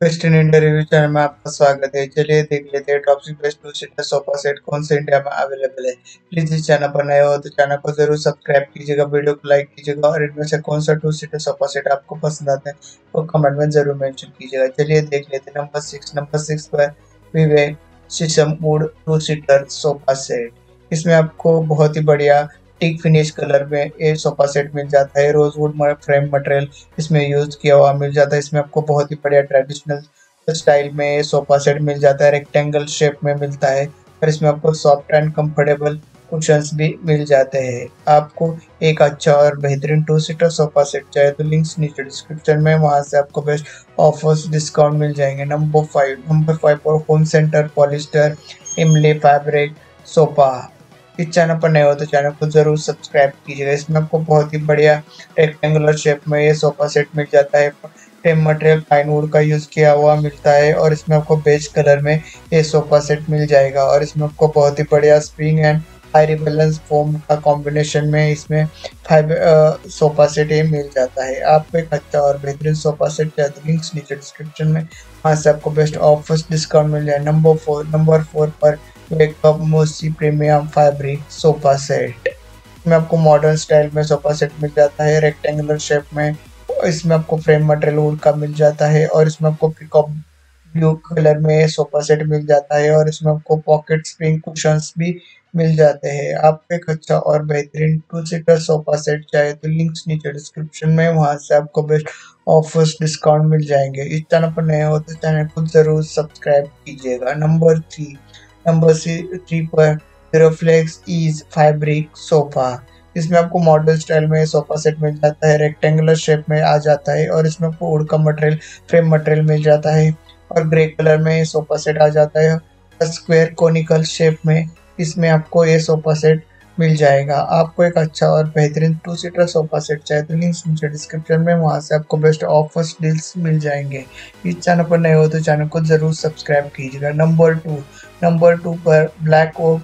Western India review channel में आपका स्वागत है। चलिए देख लेते हैं top six best two seater sofa set कौन से इंडिया में अवेलेबल है। प्लीज़ इस चैनल पर नए हो तो चैनल को ज़रूर सब्सक्राइब कीजिएगा वीडियो को लाइक कीजिएगा और इनमें से कौन सा टू सीटर सोफा सेट आपको पसंद आता है, वो कमेंट में ज़रूर मेंशन कीजिएगा। चलिए देख लेते हैं नंबर सिक्स नंबर सिक्स पर Vivek sheesham wood two seater sofa set इसमें आपको बहुत ही बढ़िया टिक फिनिश कलर में, ये सोफा सेट मिल जाता है रोजवुड फ्रेम मटेरियल इसमें यूज़ किया हुआ मिल जाता है। इसमें आपको बहुत ही बढ़िया ट्रेडिशनल स्टाइल में सोफा सेट मिल जाता है रेक्टेंगल शेप में मिलता है और इसमें आपको सॉफ्ट एंड कंफर्टेबल कुशंस भी मिल जाते हैं। आपको एक अच्छा और बेहतरीन टू सीटर सोफा सेट चाहिए तो लिंक्स नीचे डिस्क्रिप्शन में, वहाँ से आपको बेस्ट ऑफर्स डिस्काउंट मिल जाएँगे। नंबर फाइव नंबर फाइव पर home centre polyester Imli fabric sofa इस चैनल पर नए हो तो चैनल को ज़रूर सब्सक्राइब कीजिएगा। इसमें आपको बहुत ही बढ़िया रेक्टेंगुलर शेप में ये सोफा सेट मिल जाता है। फ्रेम मटेरियल फाइन वुड का यूज़ किया हुआ मिलता है और इसमें आपको बेज कलर में ये सोफा सेट मिल जाएगा और इसमें आपको बहुत ही बढ़िया spring and high resilience foam का कॉम्बिनेशन में इसमें फाइव सोफा सेट ये मिल जाता है। आपको एक अच्छा और बेहतरीन सोफा सेट चाहिए तो लिंक्स नीचे डिस्क्रिप्शन में, वहाँ से आपको बेस्ट ऑफर्स डिस्काउंट मिल जाए। नंबर फोर नंबर फोर पर एक कप मोसी प्रीमियम फैब्रिक सोफा सेट इसमें आपको मॉडर्न स्टाइल में सोफा सेट मिल जाता है रेक्टेंगुलर शेप में। इसमें आपको फ्रेम मटेरियल वुड का मिल जाता है और इसमें आपको पिकअप ब्लू कलर में सोफा सेट मिल जाता है और इसमें आपको पॉकेट स्प्रिंग कुशंस भी मिल जाते हैं। आपको एक अच्छा और बेहतरीन टू सीटर सोफा सेट चाहिए तो लिंक्स नीचे डिस्क्रिप्शन में, वहाँ से आपको बेस्ट ऑफर्स डिस्काउंट मिल जाएँगे। इस चैनल पर नए हो तो चैनल को ज़रूर सब्सक्राइब कीजिएगा। नंबर थ्री नंबर थ्री पर ईज फैब्रिक सोफा इसमें आपको मॉडल स्टाइल में सोफा सेट मिल जाता है रेक्टेंगुलर शेप में आ जाता है और इसमें आपको उड़ का मटेरियल फ्रेम मटेरियल मिल जाता है और ग्रे कलर में सोफा सेट आ जाता है। स्क्वायर कोनिकल शेप में इसमें आपको ये सोफा सेट मिल जाएगा। आपको एक अच्छा और बेहतरीन टू सीटर सोफा सेट चाहिए तो नीचे डिस्क्रिप्शन में, वहाँ से आपको बेस्ट ऑफर्स डील्स मिल जाएँगे। इस चैनल पर नए हो तो चैनल को ज़रूर सब्सक्राइब कीजिएगा। नंबर टू नंबर टू पर black oak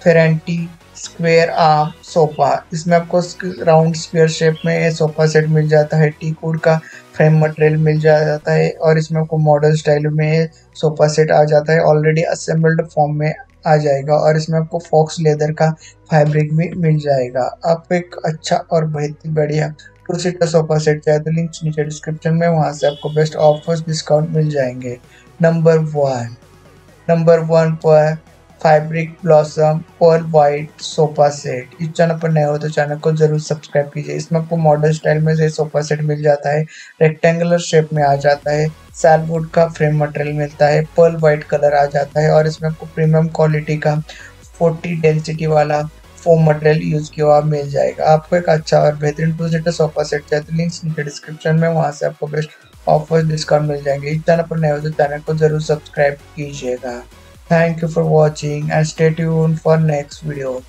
Ferranti square arm sofa इसमें आपको राउंड स्क्वेयर शेप में ये सोफा सेट मिल जाता है। टी कूड का फ्रेम मटेरियल मिल जाता है और इसमें आपको मॉडल स्टाइल में सोफा सेट आ जाता है। ऑलरेडी असेंबल्ड फॉर्म में आ जाएगा और इसमें आपको फॉक्स लेदर का फैब्रिक भी मिल जाएगा। आपको एक अच्छा और बहुत ही बढ़िया टू सीटर सोफा सेट चाहे तो लिंक नीचे डिस्क्रिप्शन में वहाँ से आपको बेस्ट ऑफर्स डिस्काउंट मिल जाएँगे। नंबर वन नंबर वन पर फैब्रिक ब्लॉसम पर वाइट सोफा सेट इस चैनल पर नए हो तो चैनल को ज़रूर सब्सक्राइब कीजिए। इसमें आपको मॉडर्न स्टाइल में से सोफा सेट मिल जाता है। रेक्टेंगुलर शेप में आ जाता है। सैलवुड का फ्रेम मटेरियल मिलता है। पर्ल वाइट कलर आ जाता है और इसमें आपको प्रीमियम क्वालिटी का 40 डेंसिटी वाला फोम मटेरियल यूज़ किया हुआ मिल जाएगा। आपको एक अच्छा और बेहतरीन टू सीटर सोफा सेट चाहिए तो लिंक्स नीचे डिस्क्रिप्शन में, वहाँ से आपको बेस्ट ऑफ़र डिस्काउंट मिल जाएँगे। इस चैनल पर नए हो तो चैनल को ज़रूर सब्सक्राइब कीजिएगा। Thank you for watching and stay tuned for next video.